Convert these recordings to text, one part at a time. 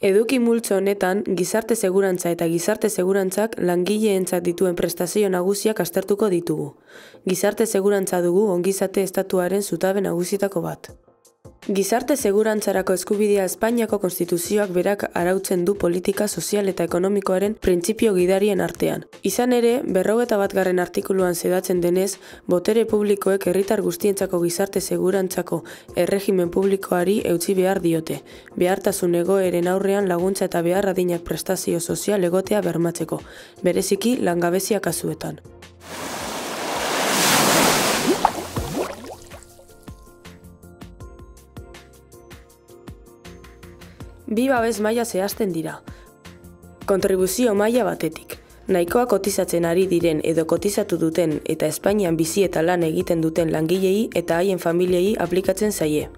Eduki multzo honetan, gizarte segurantza eta gizarte segurantzak langileentzat dituen prestazio nagusiak aztertuko ditugu. Gizarte segurantza dugu ongizate estatuaren zutabe nagusietako bat. Gizarte segurantzarako eskubidea Espainiako konstituzioak berak arautzen du politika sozial eta ekonomikoaren printzipio gidarien artean. Izan ere, berrogeta bat garren artikuluan zedatzen denez, botere publikoek herritar guztientzako gizarte segurantzako erregimen publikoari eutzi behar diote. Behartasun egoeren aurrean laguntza eta behar adinak prestazio sozial egotea bermatzeko, bereziki langabezia kasuetan. Bi babes maila zehazten dira. Kontribuzio maila batetik. Nahikoa kotizatzen ari diren edo kotizatu duten eta Espainian bizi eta lan egiten duten langilei eta haien familiei aplikatzen zaie.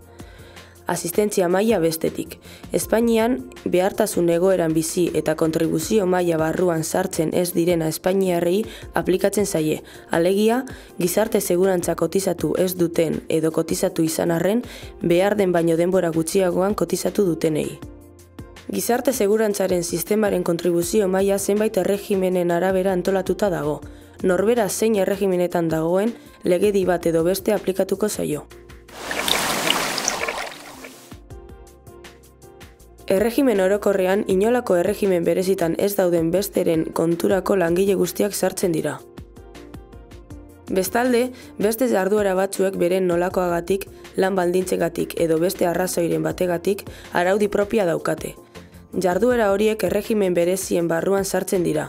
Asistentzia maila bestetik. Espainian behartasun egoeran bizi eta kontribuzio maila barruan sartzen ez direna Espainiarrei aplikatzen zaie. Alegia, gizarte segurantza kotizatu ez duten edo kotizatu izan arren, behar den baino denbora gutxiagoan kotizatu dutenei. Gizarte segurantzaren sistemaren kontribuzio maila zenbait erregimenen arabera antolatuta dago. Norbera zein erregimenetan dagoen legedi bat edo beste aplikatuko zaio. Erregimen orokorrean inolako erregimen berezitan ez dauden besteren konturako langile guztiak sartzen dira. Bestalde, beste jarduera batzuek beren nolakoagatik, lan baldintzegatik edo beste arrazoiren bategatik araudi propia daukate, Jarduera horiek erregimen berezien barruan sartzen dira.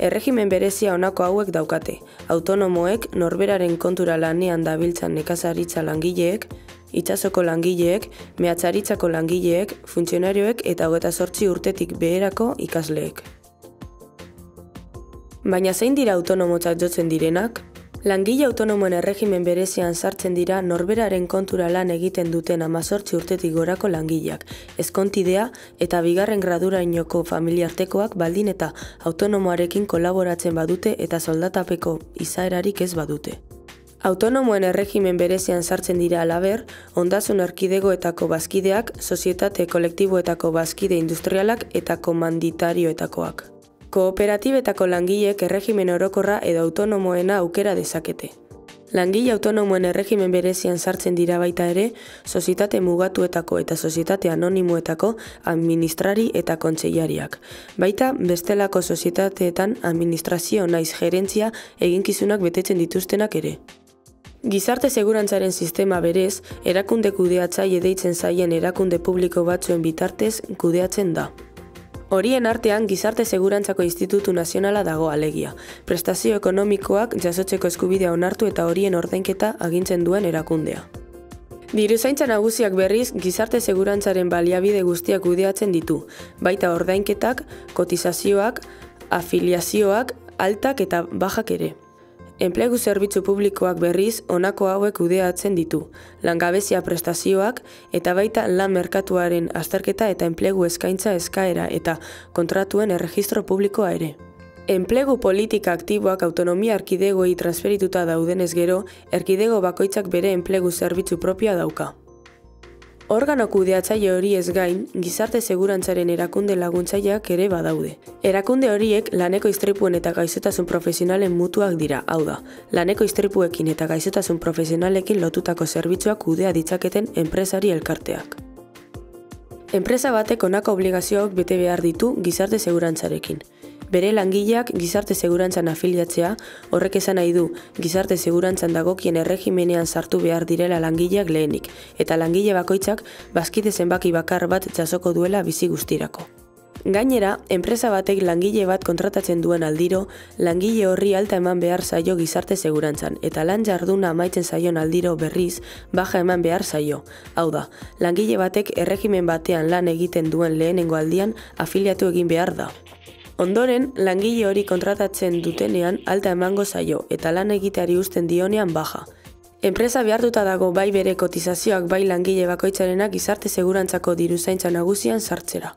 Erregimen berezia honako hauek daukate. Autonomoek, norberaren kontura lanean dabiltzan nekazaritza langileek, itsasoko langileek, mehatzaritzako langileek, funtzionarioek eta hogeta sortzi urtetik beherako ikasleek. Baina zein dira autonomotzat jotzen direnak? Langile autonomoen erregimen berezian sartzen dira norberaren kontura lan egiten duten amazortzi urtetik gorako langileak, ezkontidea eta bigarren gradura inoko familiartekoak baldin eta autonomoarekin kolaboratzen badute eta soldatapeko izaerarik ez badute. Autonomoen erregimen berezian sartzen dira alaber, ondasun erkidegoetako bazkideak, sozietate kolektiboetako bazkide industrialak eta komanditarioetakoak. Kooperatibetako langileek erregimen orokorra edo autonomoena aukera dezakete. Langile autonomoen erregimen berezian sartzen dira baita ere, sozietate mugatuetako eta sozietate anonimuetako administrari eta kontseilariak. Baita, bestelako sozietateetan administrazio naiz gerentzia eginkizunak betetzen dituztenak ere. Gizarte segurantzaren sistema berez, erakunde kudeatzaile deitzen zaien erakunde publiko batzuen bitartez kudeatzen da. Horien artean Gizarte Segurantzako Institutu Nazionala dago alegia. Prestazio ekonomikoak jasotzeko eskubidea onartu eta horien ordainketa agintzen duen erakundea. Diru zaintza nagusiak berriz gizarte segurantzaren baliabide guztiak kudeatzen ditu, baita ordainketak, kotizazioak, afiliazioak, altak eta bajak ere. Enplegu zerbitzu publikoak berriz honako hauek kudeatzen ditu, langabezia prestazioak eta baita lan merkatuaren azterketa eta enplegu eskaintza eskaera eta kontratuen erregistro publikoa ere. Enplegu politika aktiboak autonomia arkidegoi transferituta daudenez gero, erkidego bakoitzak bere enplegu zerbitzu propioa dauka. Organo kudeatzaile hori ez gain, gizarte segurantzaren erakunde laguntzaileak ere badaude. Erakunde horiek laneko istripuen eta gaizotasun profesionalen mutuak dira, hau da, laneko istripuekin eta gaizotasun profesionalekin lotutako zerbitzuak kudea ditzaketen enpresari elkarteak. Enpresa batek onako obligazioak bete behar ditu gizarte segurantzarekin bere langileak gizarte segurantzan afiliatzea, horrek esan nahi du gizarte segurantzan dagokien erregimenean sartu behar direla langileak lehenik, eta langile bakoitzak bazkide zenbaki bakar bat jasoko duela bizi guztirako. Gainera, enpresa batek langile bat kontratatzen duen aldiro, langile horri alta eman behar zaio gizarte segurantzan, eta lan jarduna amaitzen zaion aldiro berriz, baja eman behar zaio. Hau da, langile batek erregimen batean lan egiten duen lehenengo aldian afiliatu egin behar da. Ondoren, langile hori kontratatzen dutenean alta emango zaio eta lan egiteari uzten dionean baja. Enpresa behartuta dago bai bere kotizazioak bai langile bakoitzarenak gizarte segurantzako diruzaintza nagusian sartzera.